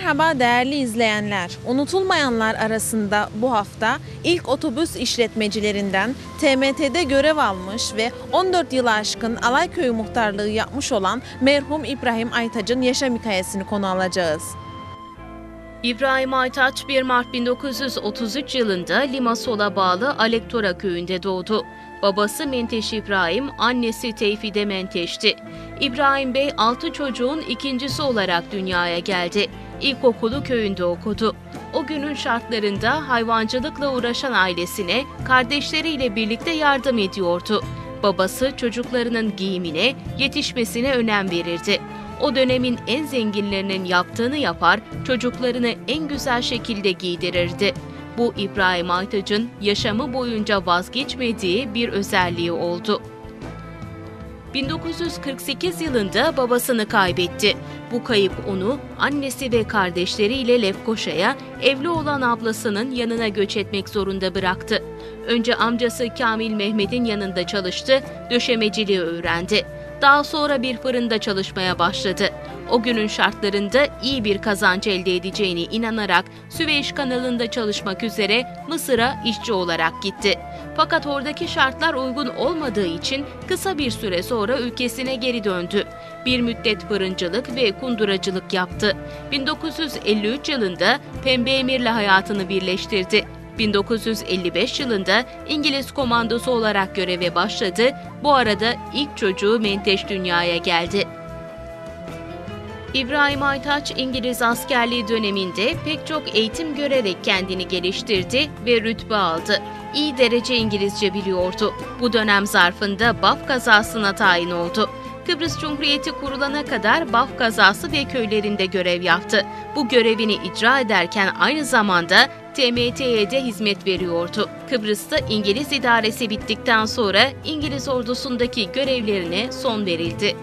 Merhaba değerli izleyenler. Unutulmayanlar arasında bu hafta ilk otobüs işletmecilerinden TMT'de görev almış ve 14 yılı aşkın Alayköy muhtarlığı yapmış olan merhum İbrahim Aytaç'ın yaşam hikayesini konu alacağız. İbrahim Aytaç 1 Mart 1933 yılında Limasol'a bağlı Alektora köyünde doğdu. Babası Menteş İbrahim, annesi Tevfide Menteş'ti. İbrahim Bey 6 çocuğun ikincisi olarak dünyaya geldi. İlkokulu köyünde okudu. O günün şartlarında hayvancılıkla uğraşan ailesine kardeşleriyle birlikte yardım ediyordu. Babası çocuklarının giyimine, yetişmesine önem verirdi. O dönemin en zenginlerinin yaptığını yapar, çocuklarını en güzel şekilde giydirirdi. Bu İbrahim Aytaç'ın yaşamı boyunca vazgeçmediği bir özelliği oldu. 1948 yılında babasını kaybetti. Bu kayıp onu annesi ve kardeşleriyle Lefkoşa'ya evli olan ablasının yanına göç etmek zorunda bıraktı. Önce amcası Kamil Mehmet'in yanında çalıştı, döşemeciliği öğrendi. Daha sonra bir fırında çalışmaya başladı. O günün şartlarında iyi bir kazanç elde edeceğine inanarak Süveyş kanalında çalışmak üzere Mısır'a işçi olarak gitti. Fakat oradaki şartlar uygun olmadığı için kısa bir süre sonra ülkesine geri döndü. Bir müddet fırıncılık ve kunduracılık yaptı. 1953 yılında Pembe Emir'le hayatını birleştirdi. 1955 yılında İngiliz komandosu olarak göreve başladı. Bu arada ilk çocuğu Menteş dünyaya geldi. İbrahim Aytaç İngiliz askerliği döneminde pek çok eğitim görerek kendini geliştirdi ve rütbe aldı. İyi derece İngilizce biliyordu. Bu dönem zarfında Baf kazasına tayin oldu. Kıbrıs Cumhuriyeti kurulana kadar Baf kazası ve köylerinde görev yaptı. Bu görevini icra ederken aynı zamanda TMT'ye hizmet veriyordu. Kıbrıs'ta İngiliz idaresi bittikten sonra İngiliz ordusundaki görevlerine son verildi.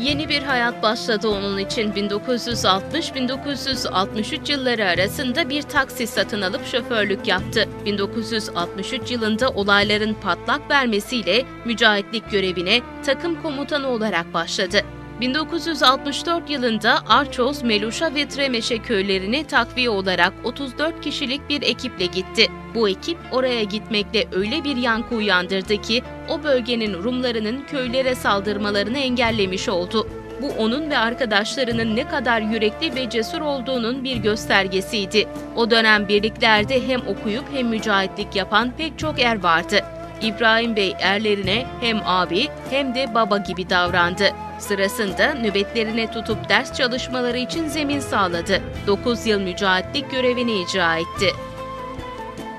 Yeni bir hayat başladı onun için 1960-1963 yılları arasında bir taksi satın alıp şoförlük yaptı. 1963 yılında olayların patlak vermesiyle mücahitlik görevine takım komutanı olarak başladı. 1964 yılında Arçoz, Meluşa ve Tremeşe köylerine takviye olarak 34 kişilik bir ekiple gitti. Bu ekip oraya gitmekle öyle bir yankı uyandırdı ki o bölgenin Rumlarının köylere saldırmalarını engellemiş oldu. Bu onun ve arkadaşlarının ne kadar yürekli ve cesur olduğunun bir göstergesiydi. O dönem birliklerde hem okuyup hem mücahitlik yapan pek çok er vardı. İbrahim Bey erlerine hem abi hem de baba gibi davrandı. Sırasında nöbetlerine tutup ders çalışmaları için zemin sağladı. 9 yıl mücahitlik görevini icra etti.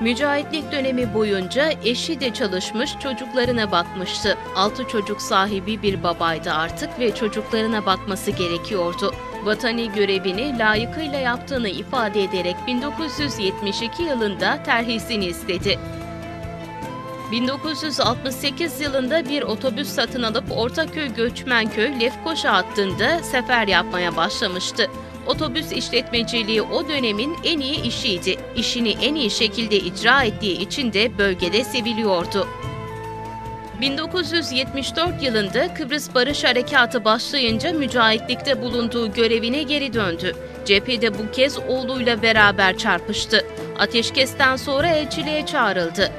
Mücahitlik dönemi boyunca eşi de çalışmış, çocuklarına bakmıştı. Altı çocuk sahibi bir babaydı artık ve çocuklarına bakması gerekiyordu. Vatani görevini layıkıyla yaptığını ifade ederek 1972 yılında terhisini istedi. 1968 yılında bir otobüs satın alıp Ortaköy Göçmenköy Lefkoşa hattında sefer yapmaya başlamıştı. Otobüs işletmeciliği o dönemin en iyi işiydi. İşini en iyi şekilde icra ettiği için de bölgede seviliyordu. 1974 yılında Kıbrıs Barış Harekatı başlayınca mücahitlikte bulunduğu görevine geri döndü. Cephede bu kez oğluyla beraber çarpıştı. Ateşkesten sonra elçiliğe çağrıldı.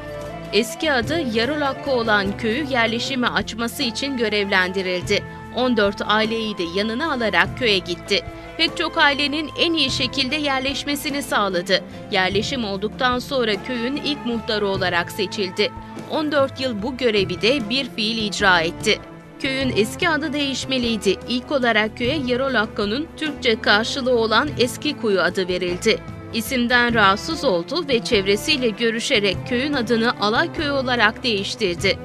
Eski adı Yarulakko olan köyü yerleşime açması için görevlendirildi. 14 aileyi de yanına alarak köye gitti. Pek çok ailenin en iyi şekilde yerleşmesini sağladı. Yerleşim olduktan sonra köyün ilk muhtarı olarak seçildi. 14 yıl bu görevi de bir fiil icra etti. Köyün eski adı değişmeliydi. İlk olarak köye Yarolakko'nun Türkçe karşılığı olan Eski Kuyu adı verildi. İsimden rahatsız oldu ve çevresiyle görüşerek köyün adını Alayköy olarak değiştirdi.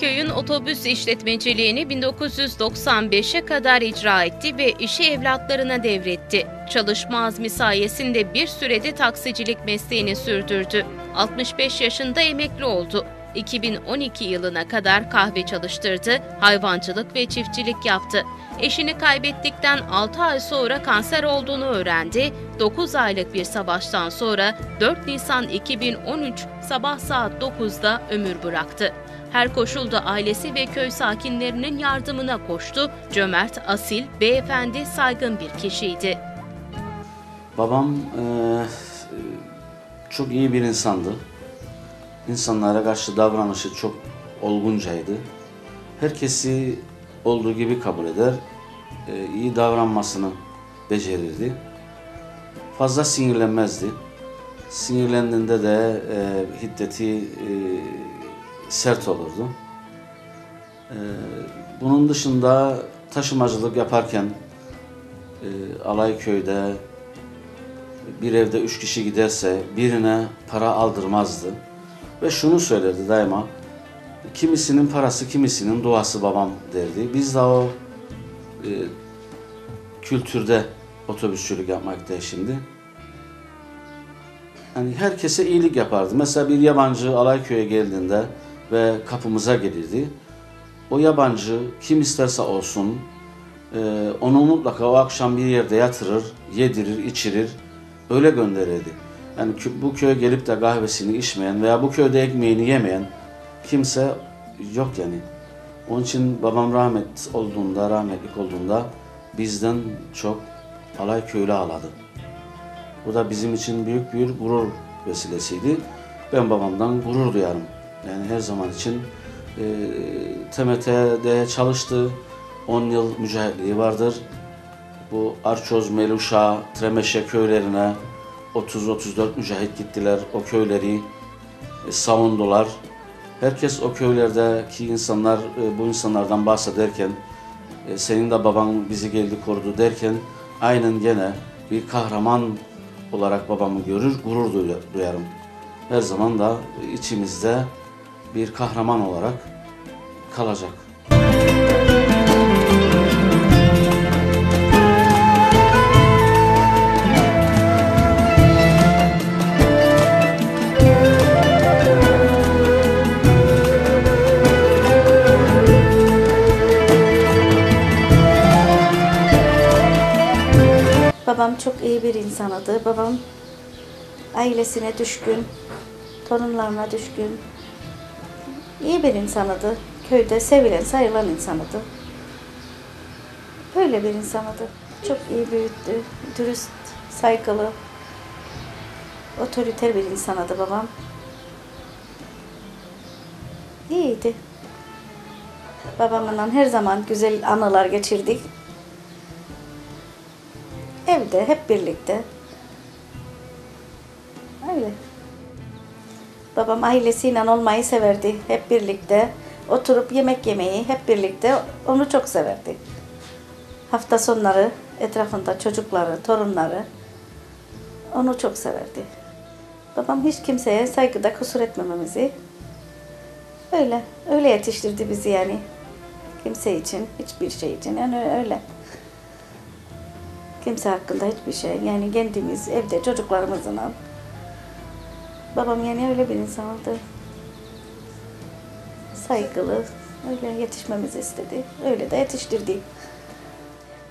Köyün otobüs işletmeciliğini 1995'e kadar icra etti ve işi evlatlarına devretti. Çalışma azmi sayesinde bir sürede taksicilik mesleğini sürdürdü. 65 yaşında emekli oldu. 2012 yılına kadar kahve çalıştırdı, hayvancılık ve çiftçilik yaptı. Eşini kaybettikten 6 ay sonra kanser olduğunu öğrendi. 9 aylık bir savaştan sonra 4 Nisan 2013 sabah saat 9'da ömür bıraktı. Her koşulda ailesi ve köy sakinlerinin yardımına koştu. Cömert, asil, beyefendi, saygın bir kişiydi. Babam eee, çok iyi bir insandı. İnsanlara karşı davranışı çok olguncaydı. Herkesi olduğu gibi kabul eder, iyi davranmasını becerirdi. Fazla sinirlenmezdi. Sinirlendiğinde de eee, hiddeti eee, sert olurdu. Eee, bunun dışında taşımacılık yaparken eee Alayköy'de bir evde üç kişi giderse birine para aldırmazdı. Ve şunu söylerdi daima, kimisinin parası kimisinin duası babam derdi. Biz de o e, kültürde otobüsçülük yapmaktayız şimdi. Yani herkese iyilik yapardı. Mesela bir yabancı Alayköy'e geldiğinde ve kapımıza gelirdi. O yabancı kim isterse olsun e, onu mutlaka o akşam bir yerde yatırır, yedirir, içirir, öyle gönderirdi. Yani bu köye gelip de kahvesini içmeyen veya bu köyde ekmeğini yemeyen kimse yok yani. Onun için babam rahmet olduğunda, rahmetlik olduğunda bizden çok alay köylü ağladı. Bu da bizim için büyük bir gurur vesilesiydi. Ben babamdan gurur duyarım. Yani her zaman için e, TMT'de çalıştı. 10 yıl mücahitliği vardır. Bu Arçoz, Meluşa, Tremeşe köylerine 30-34 mücahit gittiler. O köyleri e, savundular. Herkes o köylerdeki insanlar e, bu insanlardan bahsederken e, senin de baban bizi geldi korudu derken aynen gene bir kahraman olarak babamı görür, gurur duya- duyarım. Her zaman da içimizde bir kahraman olarak kalacak. Babam çok iyi bir insanıydı. Babam ailesine düşkün, torunlarına düşkün. İyi bir insanıydı. Köyde sevilen, sayılan insanıydı. Öyle bir insanıydı. Çok iyi büyüttü. Dürüst, saygılı, otoriter bir insanıydı babam. İyiydi. Babamla her zaman güzel anılar geçirdik. Evde hep birlikte. Öyle. Babam ailesiyle olmayı severdi. Hep birlikte oturup yemek yemeyi hep birlikte onu çok severdi. Hafta sonları etrafında çocukları, torunları onu çok severdi. Babam hiç kimseye saygıda kusur etmememizi öyle, öyle yetiştirdi bizi yani. Kimse için, hiçbir şey için yani öyle. Kimse hakkında hiçbir şey. Yani kendimiz evde çocuklarımızla. Babam yani öyle bir insandı. Saygılı. Öyle yetişmemizi istedi. Öyle de yetiştirdi.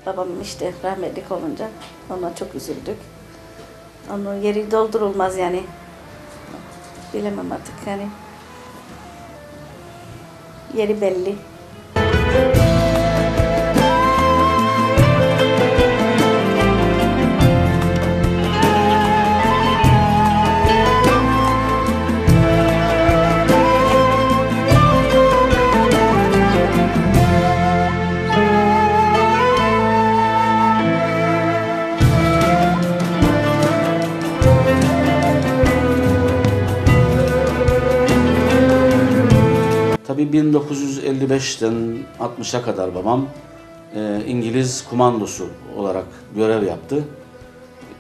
Babam işte rahmetlik olunca ona çok üzüldük. Onun yeri doldurulmaz yani. Bilemem artık yani. Yeri belli. Tabii 1955'ten 60'a kadar babam e, İngiliz kumandosu olarak görev yaptı.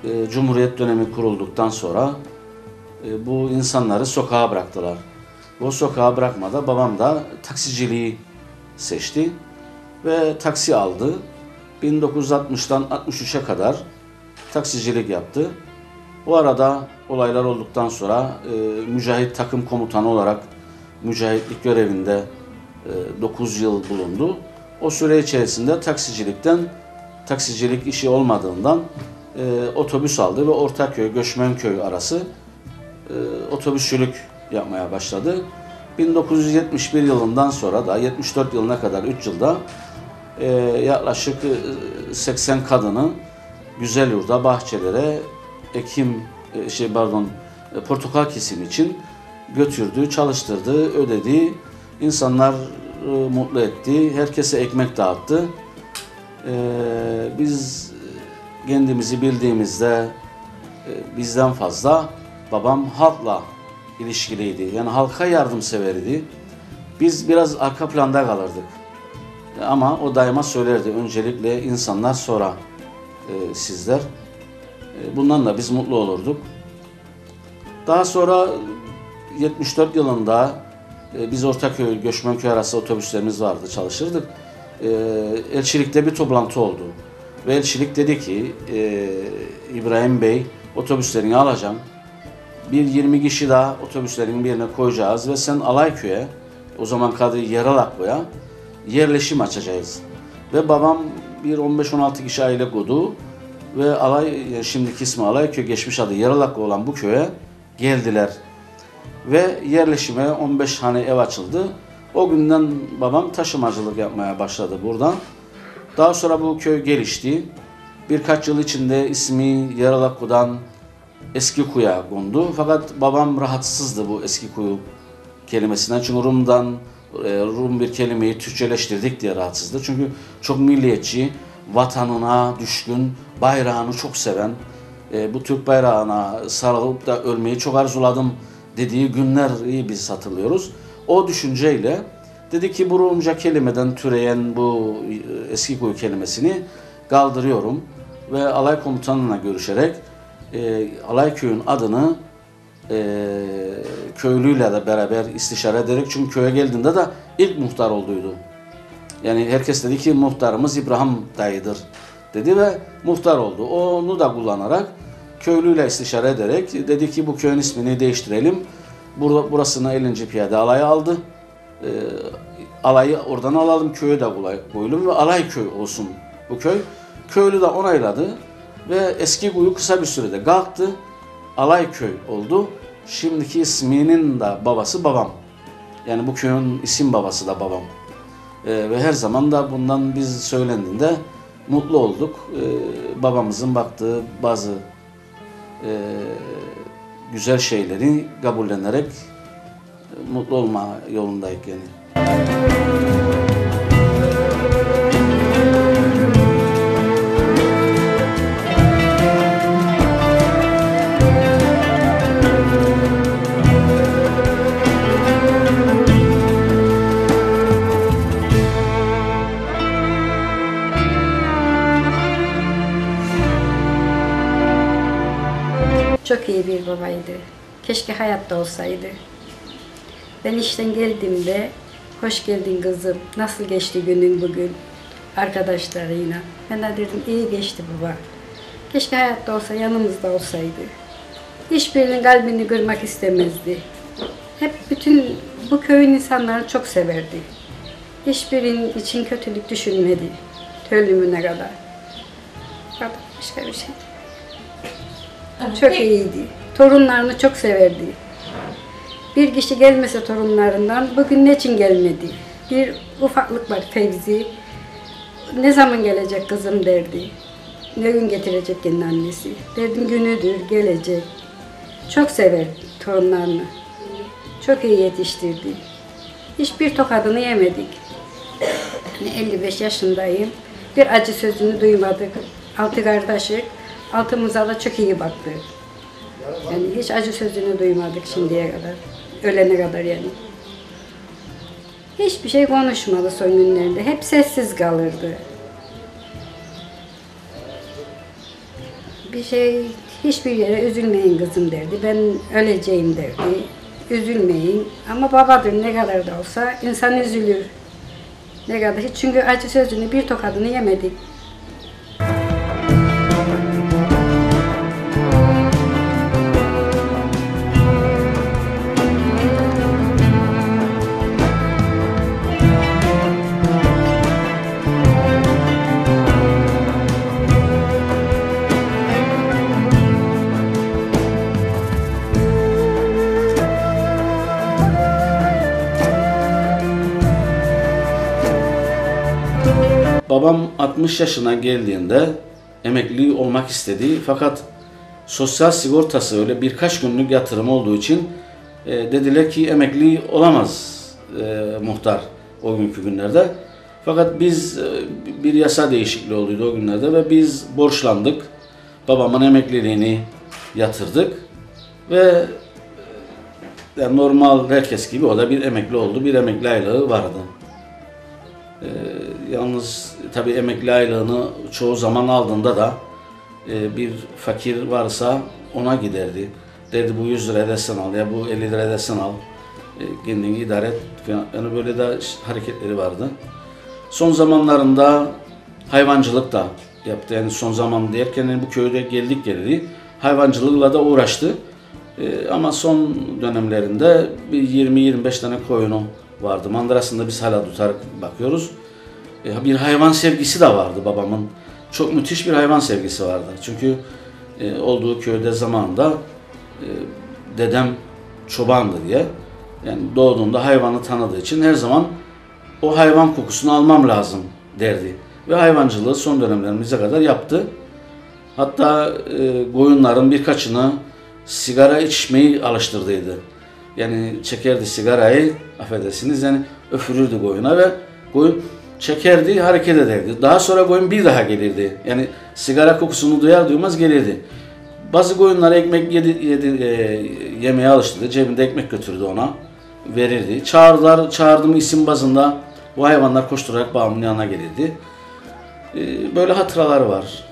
E, Cumhuriyet dönemi kurulduktan sonra e, bu insanları sokağa bıraktılar. Bu sokağa bırakmada babam da taksiciliği seçti ve taksi aldı. 1960'tan 63'e kadar taksicilik yaptı. O arada olaylar olduktan sonra e, mücahit takım komutanı olarak mücahitlik görevinde 9 yıl bulundu. O süre içerisinde taksicilikten taksicilik işi olmadığından e, otobüs aldı ve Ortaköy Göçmenköy arası e, otobüsçülük yapmaya başladı. 1971 yılından sonra da 74 yılına kadar 3 yılda e, yaklaşık e, 80 kadını güzel yurda, bahçelere ekim e, şey pardon e, portakal kesimi için götürdü, çalıştırdı, ödedi. İnsanlar e, mutlu etti. Herkese ekmek dağıttı. E, biz kendimizi bildiğimizde e, bizden fazla babam halkla ilişkiliydi. Yani halka yardımseverdi. Biz biraz arka planda kalırdık. Ama o daima söylerdi. Öncelikle insanlar sonra e, sizler. E, bundan da biz mutlu olurduk. Daha sonra 74 yılında e, biz Ortaköy, Göçmenköy arası otobüslerimiz vardı, çalışırdık. E, elçilikte bir toplantı oldu. Ve elçilik dedi ki, e, İbrahim Bey otobüslerini alacağım. Bir 20 kişi daha otobüslerin birine koyacağız ve sen Alayköy'e, o zaman kadı Yaralaklı'ya yerleşim açacağız. Ve babam bir 15-16 kişi aile kurdu ve Alay, yani şimdiki ismi Alayköy, geçmiş adı Yaralaklı olan bu köye geldiler. Ve yerleşime 15 hane ev açıldı. O günden babam taşımacılık yapmaya başladı buradan. Daha sonra bu köy gelişti. Birkaç yıl içinde ismi Yaralakku'dan Eski Kuyu'ya kondu. Fakat babam rahatsızdı bu Eski Kuyu kelimesinden. Çünkü Rum'dan e, Rum bir kelimeyi Türkçeleştirdik diye rahatsızdı. Çünkü çok milliyetçi, vatanına düşkün, bayrağını çok seven, e, bu Türk bayrağına sarılıp da ölmeyi çok arzuladım dediği günleri biz hatırlıyoruz. O düşünceyle dedi ki bu Rumca kelimeden türeyen bu e, eski kuyu kelimesini kaldırıyorum ve alay komutanına görüşerek e, alay köyün adını e, köylüyle de beraber istişare ederek çünkü köye geldiğinde de ilk muhtar olduydu. Yani herkes dedi ki muhtarımız İbrahim dayıdır dedi ve muhtar oldu. Onu da kullanarak köylüyle istişare ederek dedi ki bu köyün ismini değiştirelim. Burada burasını 50. piyade alaya aldı. Ee, alayı oradan alalım köyü de koyalım ve alay köy olsun bu köy. Köylü de onayladı ve eski kuyu kısa bir sürede kalktı. Alay köy oldu. Şimdiki isminin de babası babam. Yani bu köyün isim babası da babam. Ee, ve her zaman da bundan biz söylendiğinde mutlu olduk. Ee, babamızın baktığı bazı e, güzel şeyleri kabullenerek e, mutlu olma yolundayız yani. Çok iyi bir babaydı. Keşke hayatta olsaydı. Ben işten geldiğimde hoş geldin kızım. Nasıl geçti günün bugün? Arkadaşlarıyla. Ben de dedim iyi geçti baba. Keşke hayatta olsa yanımızda olsaydı. Hiçbirinin kalbini kırmak istemezdi. Hep bütün bu köyün insanları çok severdi. Hiçbirinin için kötülük düşünmedi. Ölümüne kadar. Başka bir şey. Çok iyiydi. Torunlarını çok severdi. Bir kişi gelmese torunlarından bugün ne için gelmedi? Bir ufaklık var Fevzi. Ne zaman gelecek kızım derdi. Ne gün getirecek kendi annesi. Derdim günüdür gelecek. Çok sever torunlarını. Çok iyi yetiştirdi. Hiçbir tokadını yemedik. Yani 55 yaşındayım. Bir acı sözünü duymadık. Altı kardeşik. Altımıza da çok iyi baktı. Yani hiç acı sözünü duymadık şimdiye kadar. Ölene kadar yani. Hiçbir şey konuşmadı son günlerde. Hep sessiz kalırdı. Bir şey, hiçbir yere üzülmeyin kızım derdi. Ben öleceğim derdi. Üzülmeyin. Ama babadır ne kadar da olsa insan üzülür. Ne kadar hiç çünkü acı sözünü bir tokadını yemedik. Babam 60 yaşına geldiğinde emekli olmak istedi. Fakat sosyal sigortası öyle birkaç günlük yatırım olduğu için e, dediler ki emekli olamaz e, muhtar o günkü günlerde. Fakat biz e, bir yasa değişikliği olduydu o günlerde ve biz borçlandık. Babamın emekliliğini yatırdık ve e, yani normal herkes gibi o da bir emekli oldu. Bir emekli aylığı vardı. E, yalnız tabii emekli aylığını çoğu zaman aldığında da e, bir fakir varsa ona giderdi. Derdi bu 100 lira desen al ya bu 50 lira desen al. E, kendini idare et. Yani böyle de hareketleri vardı. Son zamanlarında hayvancılık da yaptı. Yani son zaman derken yani bu köyde geldik geleli hayvancılıkla da uğraştı. Ee, ama son dönemlerinde bir 20-25 tane koyunu vardı. Mandırasında biz hala tutarak bakıyoruz. Ee, bir hayvan sevgisi de vardı babamın. Çok müthiş bir hayvan sevgisi vardı. Çünkü e, olduğu köyde zamanında e, dedem çobandı diye. Yani doğduğunda hayvanı tanıdığı için her zaman o hayvan kokusunu almam lazım derdi. Ve hayvancılığı son dönemlerimize kadar yaptı. Hatta e, koyunların birkaçını sigara içmeyi alıştırdıydı. Yani çekerdi sigarayı, affedersiniz yani öfürürdü koyuna ve koyun çekerdi, hareket ederdi. Daha sonra koyun bir daha gelirdi. Yani sigara kokusunu duyar duymaz gelirdi. Bazı koyunlara ekmek yedi, yedi, e, yemeye alıştırdı. Cebinde ekmek götürdü ona. Verirdi. Çağırdılar, çağırdım isim bazında bu hayvanlar koşturarak babamın yanına gelirdi. E, böyle hatıralar var.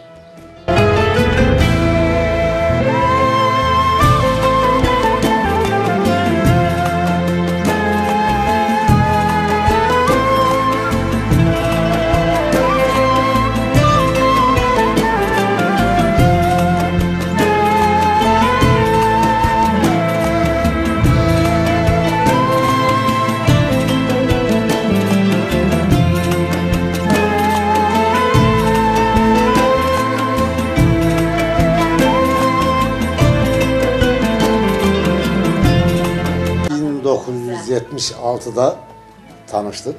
Biz 1976'da tanıştık.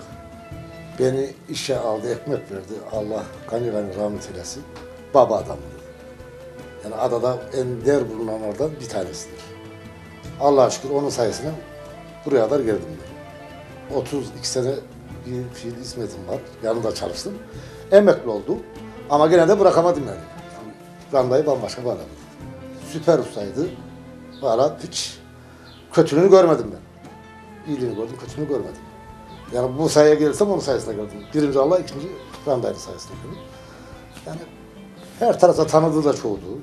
Beni işe aldı, ekmek verdi. Allah gani gani rahmet eylesin. Baba adamdı. Yani adada en değer bulunanlardan bir tanesidir. Allah'a şükür onun sayesinde buraya kadar geldim ben. 32 sene bir fiil hizmetim var. Yanında çalıştım. Emekli oldum. Ama gene de bırakamadım yani. Randayı bambaşka bağladım. Süper ustaydı. Valla hiç kötülüğünü görmedim ben. İyiliğini gördüm, kötülüğünü görmedim. Yani bu sayıya gelirsem onun sayesinde gördüm. Birinci Allah, ikinci Randay'ın sayesinde gördüm. Yani her tarafta tanıdığı da çoğuldu.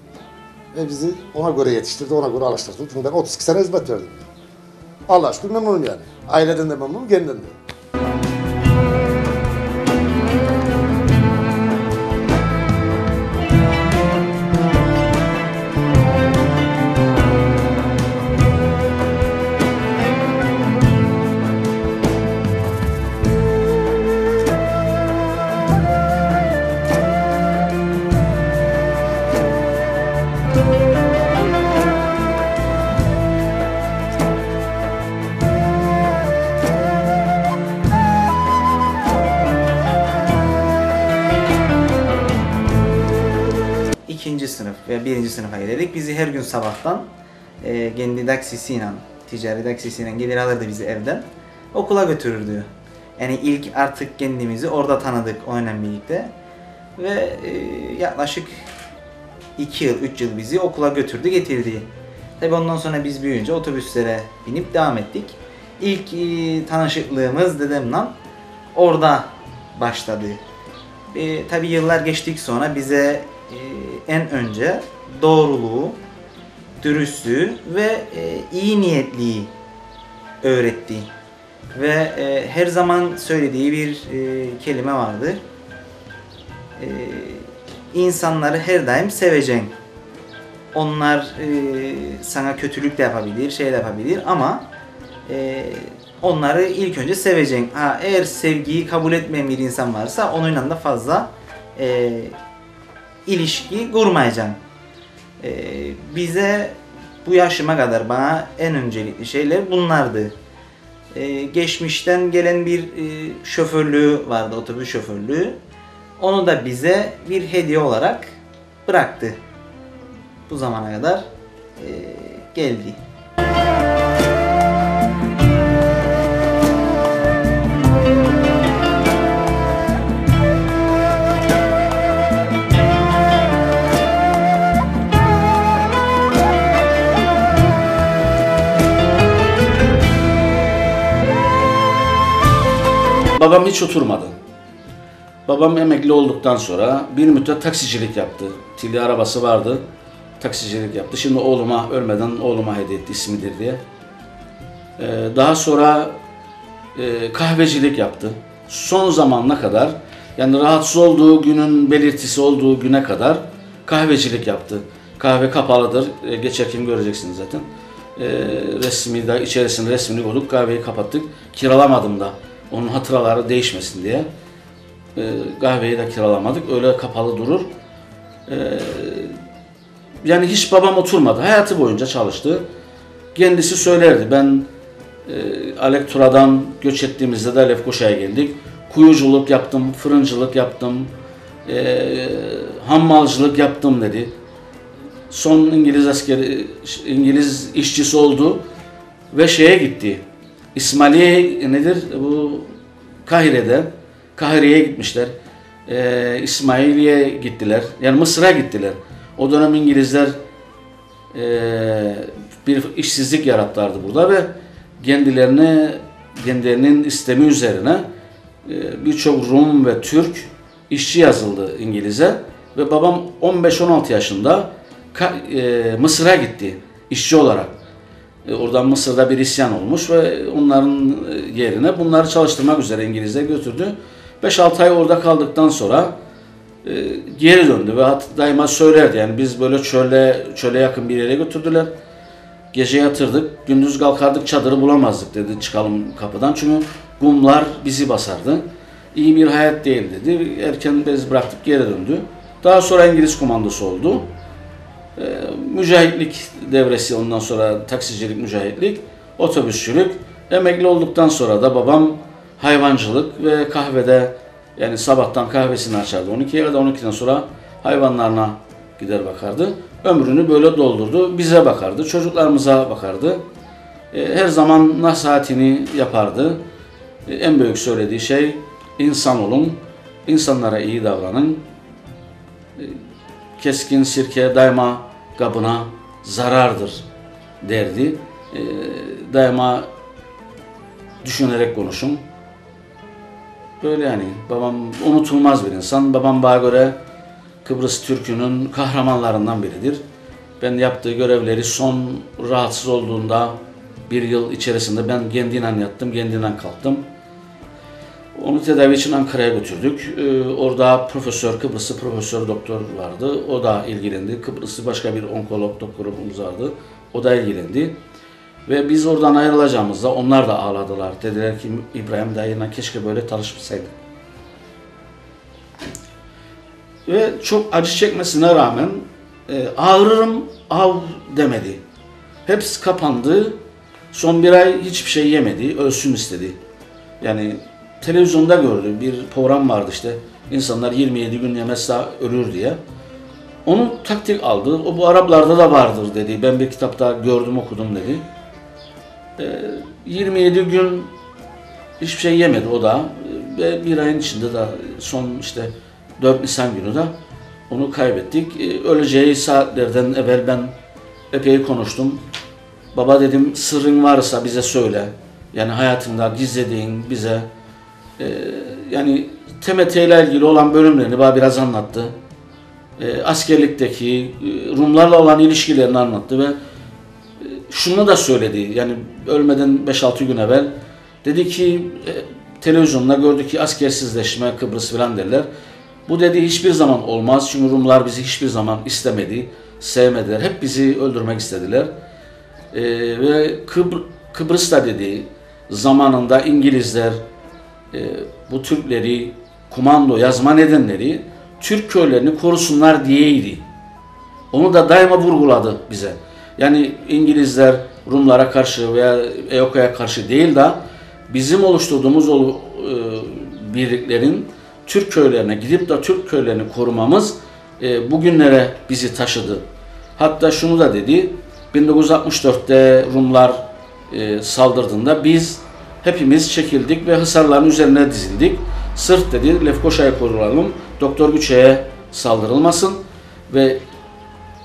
Ve bizi ona göre yetiştirdi, ona göre alıştırdı. Çünkü ben 32 sene hizmet verdim. Allah şükür memnunum yani. Aileden de memnunum, kendimden de. İkinci sınıf ve birinci sınıfa giderdik. Bizi her gün sabahtan e, kendi taksisiyle, ticari taksisiyle gelir alırdı bizi evden. Okula götürürdü. Yani ilk artık kendimizi orada tanıdık onunla birlikte. Ve e, yaklaşık 2 yıl, 3 yıl bizi okula götürdü, getirdi. Tabi ondan sonra biz büyüyünce otobüslere binip devam ettik. İlk e, tanışıklığımız dedemle orada başladı. E, tabi yıllar geçtik sonra bize e, en önce doğruluğu, dürüstlüğü ve e, iyi niyetliği öğretti. Ve e, her zaman söylediği bir e, kelime vardır. E, insanları her daim seveceksin. Onlar e, sana kötülük de yapabilir, şey de yapabilir ama e, onları ilk önce seveceksin. Ha, eğer sevgiyi kabul etmeyen bir insan varsa onunla da fazla e, ilişki kurmayacaksın. E, bize bu yaşıma kadar bana en öncelikli şeyler bunlardı. E, geçmişten gelen bir e, şoförlüğü vardı, otobüs şoförlüğü. Onu da bize bir hediye olarak bıraktı. Bu zamana kadar e, geldi. Babam hiç oturmadı. Babam emekli olduktan sonra bir müddet taksicilik yaptı. Tilli arabası vardı. Taksicilik yaptı. Şimdi oğluma ölmeden oğluma hediye etti ismidir diye. Ee, daha sonra e, kahvecilik yaptı. Son zamanına kadar yani rahatsız olduğu günün belirtisi olduğu güne kadar kahvecilik yaptı. Kahve kapalıdır. E, geçerken göreceksiniz zaten. E, resmi de içerisinde resmini koyduk. Kahveyi kapattık. Kiralamadım da. Onun hatıraları değişmesin diye. E, kahveyi de kiralamadık. Öyle kapalı durur. E, yani hiç babam oturmadı. Hayatı boyunca çalıştı. Kendisi söylerdi. Ben e, Alektura'dan göç ettiğimizde de Lefkoşa'ya geldik. Kuyuculuk yaptım, fırıncılık yaptım, e, hammalcılık yaptım dedi. Son İngiliz askeri, İngiliz işçisi oldu ve şeye gitti. İsmailiye nedir? Bu Kahire'de. Kahire'ye gitmişler. E, İsmailiye gittiler. Yani Mısır'a gittiler. O dönem İngilizler e, bir işsizlik yarattılardı burada ve kendilerine kendilerinin istemi üzerine e, birçok Rum ve Türk işçi yazıldı İngiliz'e ve babam 15-16 yaşında e, Mısır'a gitti işçi olarak. E, oradan Mısır'da bir isyan olmuş ve onların e, yerine bunları çalıştırmak üzere İngiliz'e götürdü. 5-6 ay orada kaldıktan sonra e, geri döndü ve hat- daima söylerdi yani biz böyle çöle çöle yakın bir yere götürdüler. Gece yatırdık, gündüz kalkardık çadırı bulamazdık dedi çıkalım kapıdan çünkü kumlar bizi basardı. İyi bir hayat değil dedi. Erken bez bıraktık geri döndü. Daha sonra İngiliz komandosu oldu. Ee, mücahitlik devresi ondan sonra taksicilik, mücahitlik, otobüsçülük. Emekli olduktan sonra da babam hayvancılık ve kahvede yani sabahtan kahvesini açardı 12'ye kadar 12'den sonra hayvanlarına gider bakardı. Ömrünü böyle doldurdu. Bize bakardı, çocuklarımıza bakardı. E, Her zaman nasihatini yapardı. E, En büyük söylediği şey insan olun, insanlara iyi davranın. E, Keskin sirke daima kabına zarardır derdi. Daima düşünerek konuşun. Böyle yani babam unutulmaz bir insan. Babam bana göre Kıbrıs Türk'ünün kahramanlarından biridir. Ben yaptığı görevleri son rahatsız olduğunda bir yıl içerisinde ben kendiyle yattım, kendiyle kalktım. Onu tedavi için Ankara'ya götürdük. Ee, orada profesör, Kıbrıslı profesör doktor vardı. O da ilgilendi. Kıbrıslı başka bir onkolog doktorumuz vardı. O da ilgilendi. Ve biz oradan ayrılacağımızda onlar da ağladılar. Dediler ki İbrahim dayıyla keşke böyle tanışmasaydık. Ve çok acı çekmesine rağmen e, ağrırım av demedi. Hepsi kapandı. Son bir ay hiçbir şey yemedi. Ölsün istedi. Yani televizyonda gördü. Bir program vardı işte. İnsanlar 27 gün yemezse ölür diye. Onu taktik aldı. O bu Araplarda da vardır dedi. Ben bir kitapta gördüm okudum dedi. E, 27 gün hiçbir şey yemedi o da. Ve bir ayın içinde de son işte 4 Nisan günü de onu kaybettik. E, Öleceği saatlerden evvel ben epey konuştum. Baba dedim sırrın varsa bize söyle. Yani hayatında gizlediğin bize yani TMT ile ilgili olan bölümlerini bana biraz anlattı. Askerlikteki e, Rumlarla olan ilişkilerini anlattı ve şunu da söyledi. Yani ölmeden 5-6 gün evvel dedi ki e, televizyonda gördük ki askersizleşme Kıbrıs falan derler. Bu dedi hiçbir zaman olmaz çünkü Rumlar bizi hiçbir zaman istemedi, sevmediler. Hep bizi öldürmek istediler. Ee, ve Kıbr Kıbrıs'ta dedi zamanında İngilizler e, bu Türkleri komando yazma nedenleri Türk köylerini korusunlar diyeydi. Onu da daima vurguladı bize. Yani İngilizler Rumlara karşı veya EOK'ya karşı değil de bizim oluşturduğumuz o e, birliklerin Türk köylerine gidip de Türk köylerini korumamız e, bugünlere bizi taşıdı. Hatta şunu da dedi, 1964'te Rumlar e, saldırdığında biz hepimiz çekildik ve Hısarların üzerine dizildik. Sırf dedi Lefkoşa'yı koruyalım, Doktor Güçe'ye saldırılmasın ve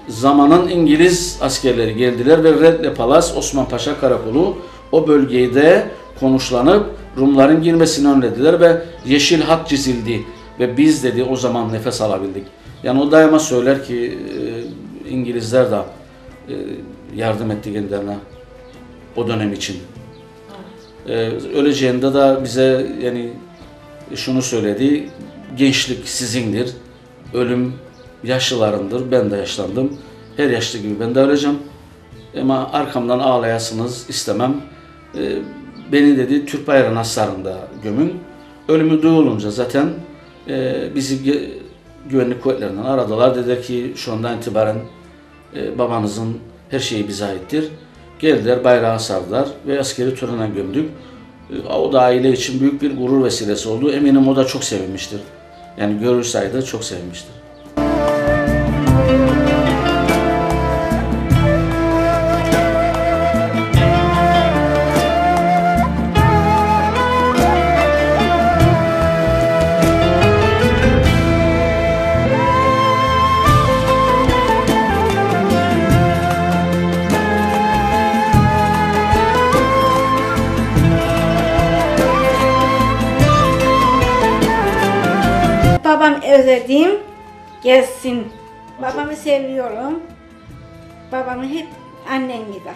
zamanın İngiliz askerleri geldiler ve Redle Palas Osman Paşa Karakolu o bölgeyi de konuşlanıp Rumların girmesini önlediler ve yeşil hat çizildi ve biz dedi o zaman nefes alabildik. Yani o daima söyler ki e, İngilizler de e, yardım etti kendilerine o dönem için. E, öleceğinde de bize yani şunu söyledi. Gençlik sizindir. Ölüm yaşlılarındır. Ben de yaşlandım. Her yaşlı gibi ben de öleceğim. Ama arkamdan ağlayasınız istemem. E, beni dedi Türk bayrağının hasarında gömün. Ölümü duyulunca zaten e, bizi güvenlik kuvvetlerinden aradılar. Dediler ki şu andan itibaren e, babanızın her şeyi bize aittir. Geldiler bayrağı sardılar ve askeri törene gömdük. E, O da aile için büyük bir gurur vesilesi oldu. Eminim o da çok sevinmiştir. Yani görürseydi çok sevinmiştir. Babam özledim. Gelsin. Babamı seviyorum. Babamı hep annen gibi.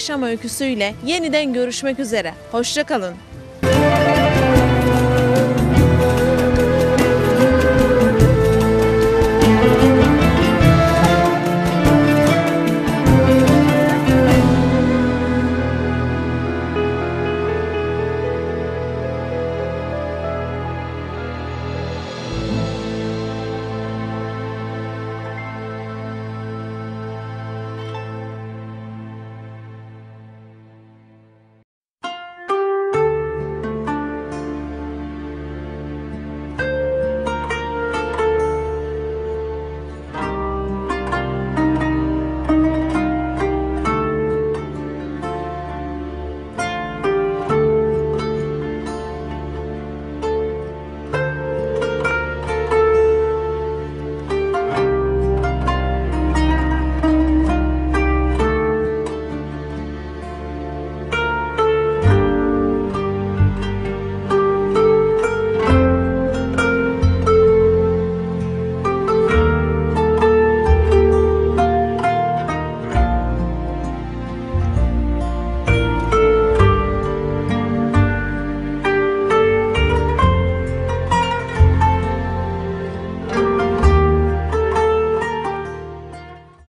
Yaşam öyküsüyle yeniden görüşmek üzere. Hoşçakalın.